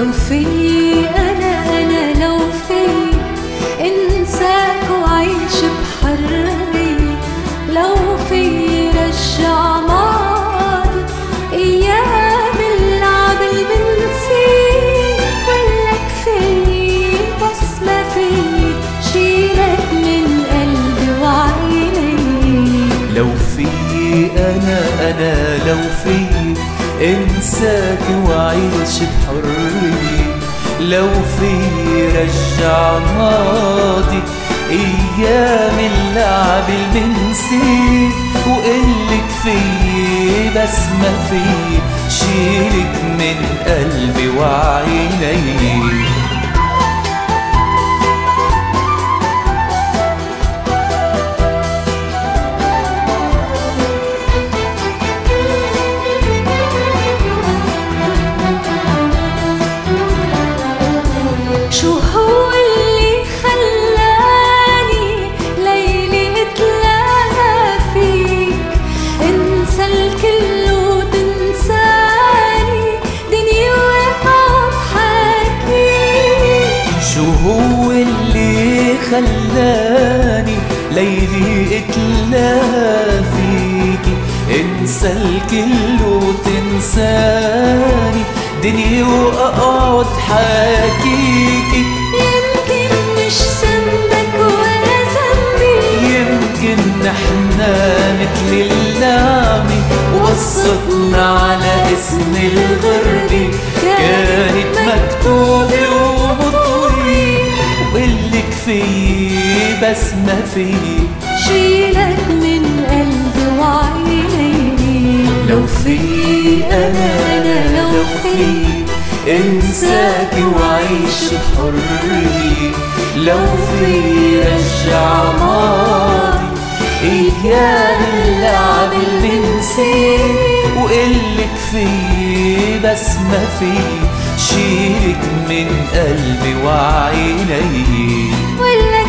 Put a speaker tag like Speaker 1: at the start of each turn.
Speaker 1: لو في أنا أنا لو في. إنساك وعيش بحرية لو في رجع أيام بس ما شيلك من قلبي
Speaker 2: لو في أنا أنا لو في. إنساك واعيش بحرية لو في رجع ماضي أيام اللعب المنسي وقلك في بس ما في شيلك من قلبي وعيني.
Speaker 1: خلاني ليلي اتلاقى
Speaker 2: فيكي. انسى الكل وتنساني. دنيا وأقعد حكيكي
Speaker 1: يمكن مش ذنبك ولا ذنبي.
Speaker 2: يمكن نحنا مثل اللامي وقصتنا على اسم الغربي. كانت مكتوبة بس ما في
Speaker 1: شيلك من قلبي وعيني
Speaker 2: لو في أنا أنا لو في إنساك وعيش بحرية لو في رجع ماضي أيام اللعب المنسي وقلك في بس ما في شيلك من قلبي وعيني
Speaker 1: في